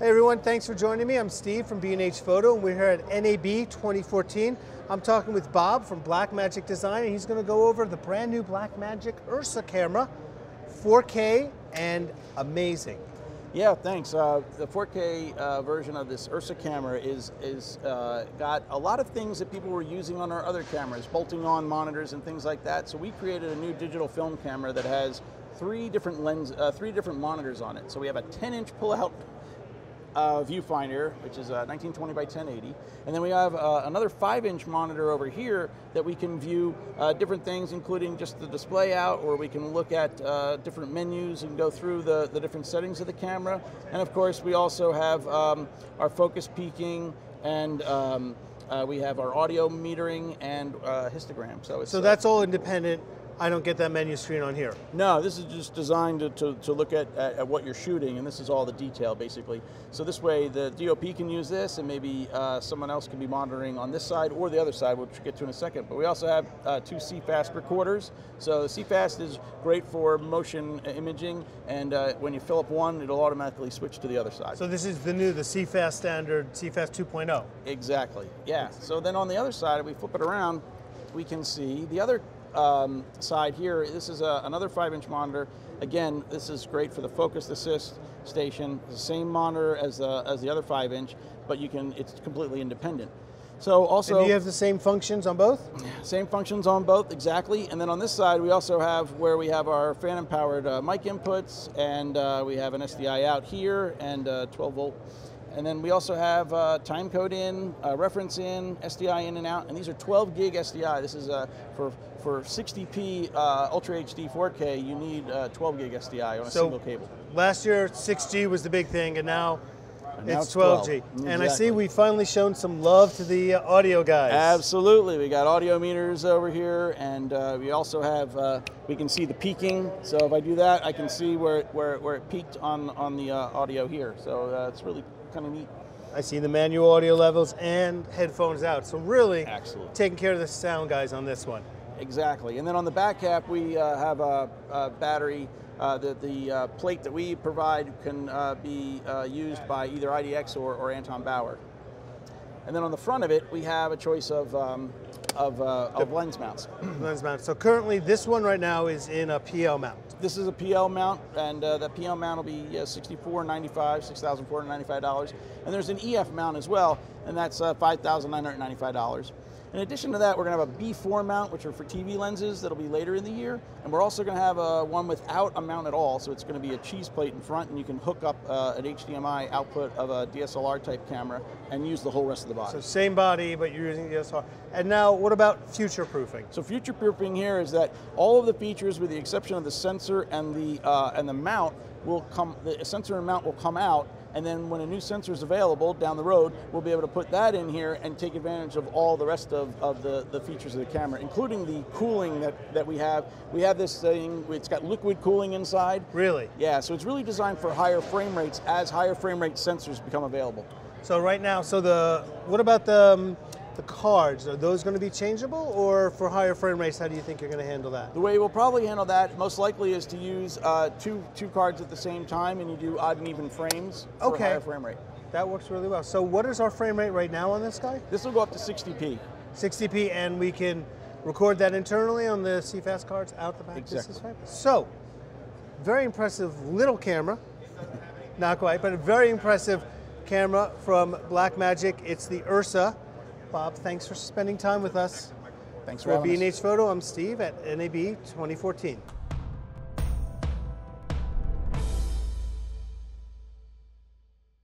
Hey everyone, thanks for joining me. I'm Steve from B&H Photo and we're here at NAB 2014. I'm talking with Bob from Blackmagic Design and he's going to go over the brand new Blackmagic Ursa camera, 4K and amazing. Yeah, thanks. Uh, the 4K uh, version of this Ursa camera is is uh, got a lot of things that people were using on our other cameras, bolting on monitors and things like that. So we created a new digital film camera that has three different lens, uh, three different monitors on it. So we have a 10-inch pull-out uh, viewfinder, which is uh, 1920 by 1080. And then we have uh, another 5-inch monitor over here that we can view uh, different things, including just the display out, or we can look at uh, different menus and go through the, the different settings of the camera. And of course, we also have um, our focus peaking and um, uh, we have our audio metering and histogram. So, so that's all independent I don't get that menu screen on here. No, this is just designed to, to, to look at, at, at, what you're shooting, and this is all the detail basically. So this way the DOP can use this, and maybe uh, someone else can be monitoring on this side or the other side, which we'll get to in a second. But we also have uh, two CFast recorders. So CFast is great for motion imaging, and uh, when you fill up one, it'll automatically switch to the other side. So this is the new, the CFast standard, CFast 2.0. Exactly, yeah. So then on the other side, if we flip it around, we can see the other um, side here, this is a, another 5-inch monitor. Again, this is great for the focus assist station. The same monitor as the, as the other 5-inch, but you can it's completely independent. So also, and you have the same functions on both? Same functions on both, exactly. And then on this side, we also have where we have our phantom-powered uh, mic inputs, and uh, we have an SDI out here and uh, 12 volt and then we also have uh, time code in, uh, reference in, SDI in and out, and these are 12 gig SDI. This is uh, for for 60p uh, Ultra HD 4K. You need uh, 12 gig SDI on a so single cable. Last year 6G was the big thing, and now. And it's, it's 12G. 12. Exactly. And I see we've finally shown some love to the uh, audio guys. Absolutely. We got audio meters over here, and we also have, we can see the peaking. So if I do that, I can see where, where, where it peaked on, on the audio here. So it's really kind of neat. I see the manual audio levels and headphones out. So really Excellent. taking care of the sound guys on this one. Exactly. And then on the back cap, we uh, have a, a battery. Uh, the the uh, plate that we provide can uh, be uh, used by either IDX or, or Anton Bauer. And then on the front of it, we have a choice of, um, of, uh, of lens mounts. lens mounts. So currently this one right now is in a PL mount. This is a PL mount, and uh, that PL mount will be uh, $64.95, $6,495. And there's an EF mount as well, and that's uh, $5,995. In addition to that, we're going to have a B4 mount, which are for TV lenses, that'll be later in the year. And we're also going to have a one without a mount at all, so it's going to be a cheese plate in front, and you can hook up uh, an HDMI output of a DSLR type camera and use the whole rest of the body. So same body, but you're using DSLR. And now, what about future proofing? So future proofing here is that all of the features, with the exception of the sensor and the uh, and the mount, will come. The sensor and mount will come out and then when a new sensor is available down the road, we'll be able to put that in here and take advantage of all the rest of, of the, the features of the camera, including the cooling that, that we have. We have this thing, it's got liquid cooling inside. Really? Yeah, so it's really designed for higher frame rates as higher frame rate sensors become available. So right now, so the, what about the, um, the cards, are those going to be changeable or for higher frame rates, how do you think you're going to handle that? The way we'll probably handle that most likely is to use uh, two, two cards at the same time and you do odd and even frames for okay. higher frame rate. That works really well. So what is our frame rate right now on this guy? This will go up to 60p. 60p and we can record that internally on the CFast cards out the back. Exactly. So, very impressive little camera. Not quite, but a very impressive camera from Blackmagic. It's the Ursa. Bob, thanks for spending time with us. Thanks for, for B&H Photo, I'm Steve at NAB 2014.